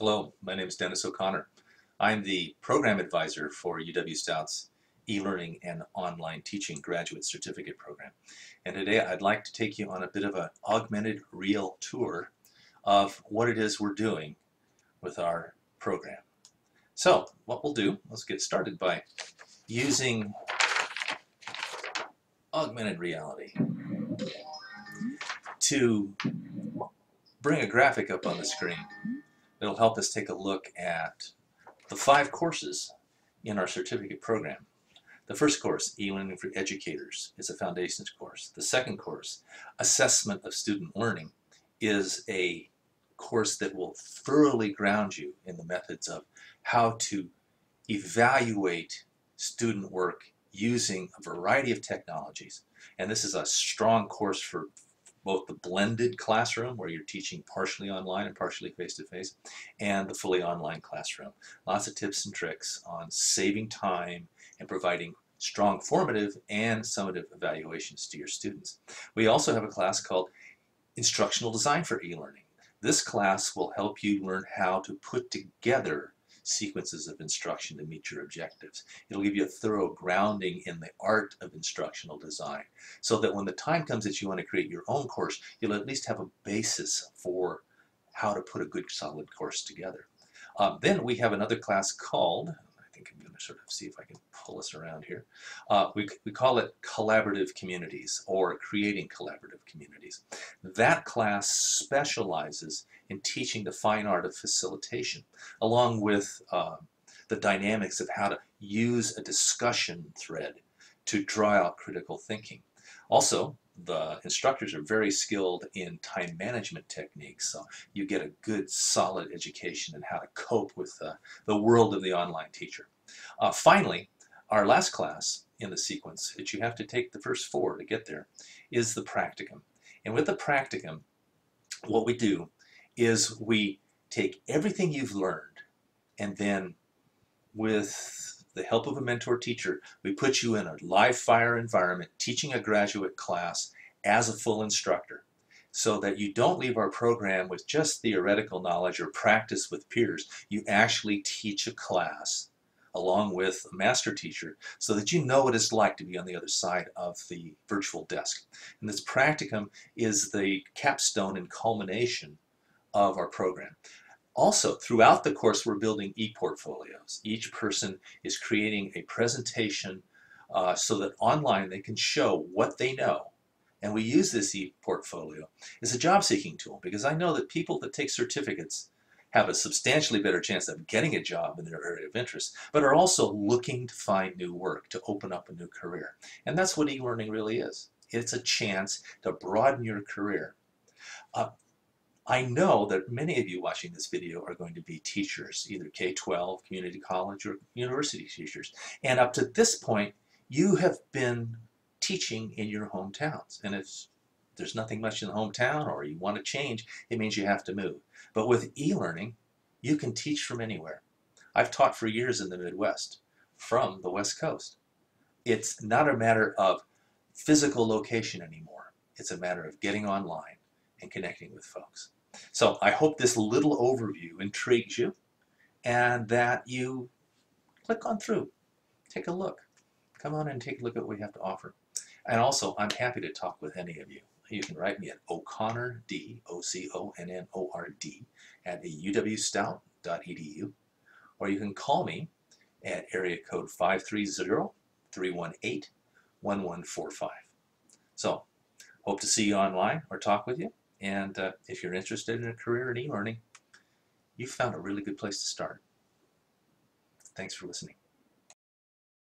Hello, my name is Dennis O'Connor. I'm the program advisor for UW Stout's e-learning and online teaching graduate certificate program. And today I'd like to take you on a bit of an augmented real tour of what it is we're doing with our program. So what we'll do, let's get started by using augmented reality to bring a graphic up on the screen that'll help us take a look at the five courses in our certificate program. The first course, E-Learning for Educators, is a foundations course. The second course, Assessment of Student Learning, is a course that will thoroughly ground you in the methods of how to evaluate student work using a variety of technologies. And this is a strong course for both the blended classroom, where you're teaching partially online and partially face-to-face, -face, and the fully online classroom. Lots of tips and tricks on saving time and providing strong formative and summative evaluations to your students. We also have a class called Instructional Design for E-Learning. This class will help you learn how to put together sequences of instruction to meet your objectives. It'll give you a thorough grounding in the art of instructional design so that when the time comes that you want to create your own course, you'll at least have a basis for how to put a good solid course together. Um, then we have another class called, think I'm going to sort of see if I can pull us around here. Uh, we, we call it collaborative communities or creating collaborative communities. That class specializes in teaching the fine art of facilitation, along with uh, the dynamics of how to use a discussion thread to draw out critical thinking. Also, the instructors are very skilled in time management techniques, so you get a good solid education in how to cope with uh, the world of the online teacher. Uh, finally, our last class in the sequence, that you have to take the first four to get there, is the practicum. And with the practicum, what we do is we take everything you've learned and then with the help of a mentor teacher, we put you in a live fire environment teaching a graduate class as a full instructor so that you don't leave our program with just theoretical knowledge or practice with peers. You actually teach a class along with a master teacher so that you know what it's like to be on the other side of the virtual desk. And this practicum is the capstone and culmination of our program. Also, throughout the course, we're building e-portfolios. Each person is creating a presentation uh, so that online they can show what they know. And we use this e-portfolio as a job-seeking tool because I know that people that take certificates have a substantially better chance of getting a job in their area of interest, but are also looking to find new work, to open up a new career. And that's what e-learning really is. It's a chance to broaden your career. Uh, I know that many of you watching this video are going to be teachers, either K-12, community college, or university teachers. And up to this point, you have been teaching in your hometowns. And if there's nothing much in the hometown or you want to change, it means you have to move. But with e-learning, you can teach from anywhere. I've taught for years in the Midwest, from the West Coast. It's not a matter of physical location anymore. It's a matter of getting online and connecting with folks. So I hope this little overview intrigues you and that you click on through, take a look. Come on and take a look at what we have to offer. And also, I'm happy to talk with any of you. You can write me at O'Connor, D, O-C-O-N-N-O-R-D, at uwstout.edu, or you can call me at area code 530-318-1145. So, hope to see you online or talk with you. And uh, if you're interested in a career in e-learning, you've found a really good place to start. Thanks for listening.